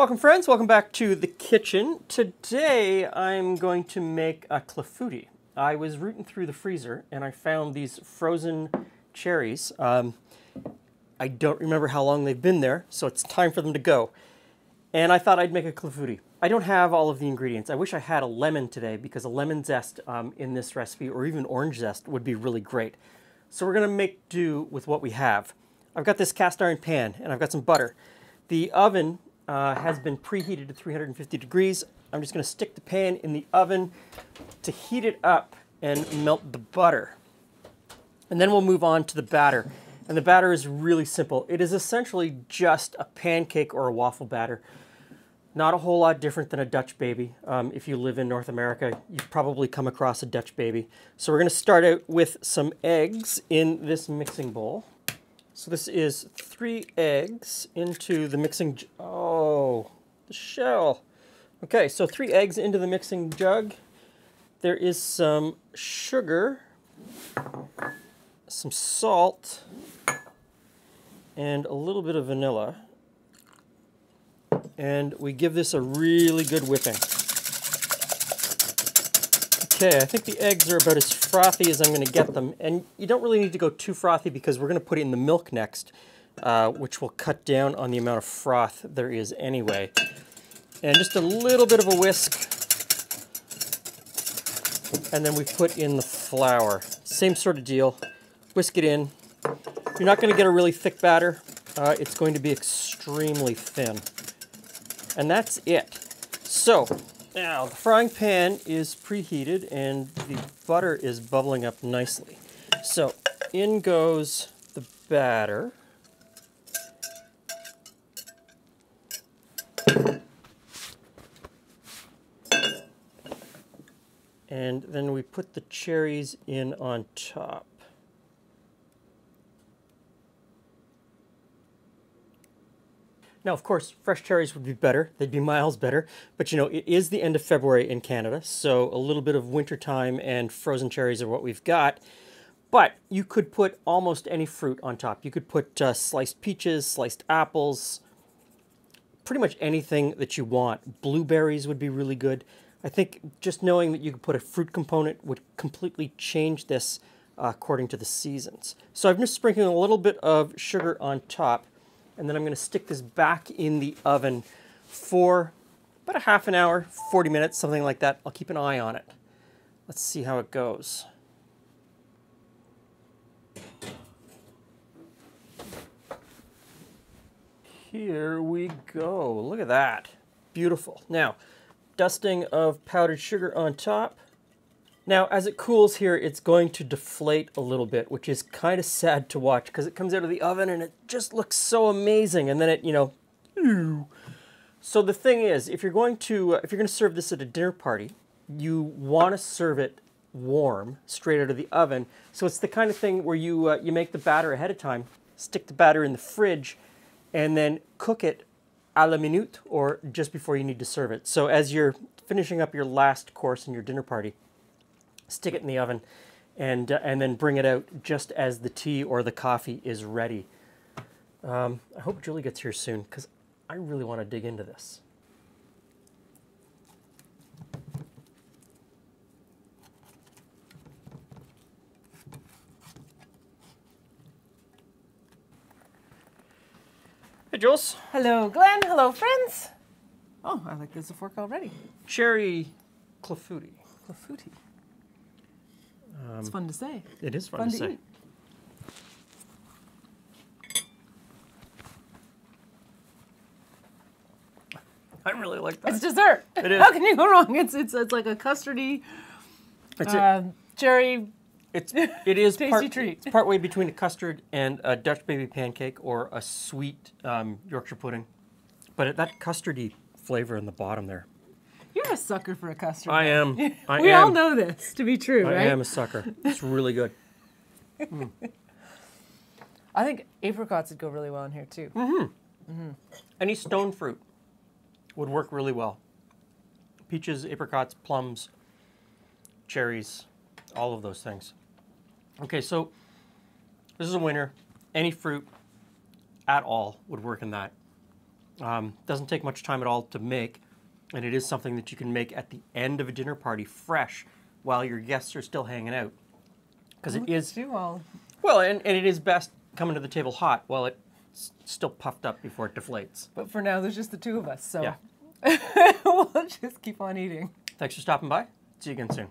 Welcome friends, welcome back to the kitchen. Today I'm going to make a clafouti. I was rooting through the freezer and I found these frozen cherries. Um, I don't remember how long they've been there, so it's time for them to go. And I thought I'd make a clafouti. I don't have all of the ingredients. I wish I had a lemon today because a lemon zest um, in this recipe or even orange zest would be really great. So we're gonna make do with what we have. I've got this cast iron pan and I've got some butter. The oven uh, has been preheated to 350 degrees. I'm just going to stick the pan in the oven to heat it up and melt the butter. And then we'll move on to the batter. And the batter is really simple. It is essentially just a pancake or a waffle batter. Not a whole lot different than a Dutch baby. Um, if you live in North America, you've probably come across a Dutch baby. So we're going to start out with some eggs in this mixing bowl. So this is three eggs into the mixing, oh, the shell. Okay, so three eggs into the mixing jug. There is some sugar, some salt, and a little bit of vanilla. And we give this a really good whipping. Okay, I think the eggs are about as frothy as I'm going to get them. And you don't really need to go too frothy because we're going to put in the milk next, uh, which will cut down on the amount of froth there is anyway. And just a little bit of a whisk. And then we put in the flour. Same sort of deal. Whisk it in. You're not going to get a really thick batter. Uh, it's going to be extremely thin. And that's it. So, now, the frying pan is preheated and the butter is bubbling up nicely. So, in goes the batter. And then we put the cherries in on top. Now, of course, fresh cherries would be better. They'd be miles better. But, you know, it is the end of February in Canada, so a little bit of wintertime and frozen cherries are what we've got. But you could put almost any fruit on top. You could put uh, sliced peaches, sliced apples, pretty much anything that you want. Blueberries would be really good. I think just knowing that you could put a fruit component would completely change this uh, according to the seasons. So I'm just sprinkling a little bit of sugar on top and then I'm going to stick this back in the oven for about a half an hour, 40 minutes, something like that. I'll keep an eye on it. Let's see how it goes. Here we go. Look at that. Beautiful. Now, dusting of powdered sugar on top. Now, as it cools here, it's going to deflate a little bit, which is kind of sad to watch because it comes out of the oven and it just looks so amazing. And then it, you know, so the thing is, if you're going to, uh, if you're going to serve this at a dinner party, you want to serve it warm, straight out of the oven. So it's the kind of thing where you, uh, you make the batter ahead of time, stick the batter in the fridge, and then cook it a la minute or just before you need to serve it. So as you're finishing up your last course in your dinner party, stick it in the oven, and, uh, and then bring it out just as the tea or the coffee is ready. Um, I hope Julie gets here soon because I really want to dig into this. Hey, Jules. Hello, Glen. Hello, friends. Oh, I like this a fork already. Cherry clafouti. Clafouti. Um, it's fun to say. It is fun, fun to, to, say. Eat. I really like that. It's dessert. It is. How can you go wrong? It's it's it's like a custardy it's uh, cherry. It's it is tasty part, treat. It's partway between a custard and a Dutch baby pancake or a sweet um, Yorkshire pudding, but it, that custardy flavor in the bottom there you're a sucker for a custard. I am. I we am. all know this to be true, I right? I am a sucker. It's really good. Mm. I think apricots would go really well in here too. Mm-hmm. Mm-hmm. Any stone fruit would work really well. Peaches, apricots, plums, cherries, all of those things. Okay, so this is a winner. Any fruit at all would work in that. Um, doesn't take much time at all to make, and it is something that you can make at the end of a dinner party fresh while your guests are still hanging out. Because it is, Do all. well, and, and it is best coming to the table hot while it's still puffed up before it deflates. But for now, there's just the two of us, so Yeah. we'll just keep on eating. Thanks for stopping by. See you again soon.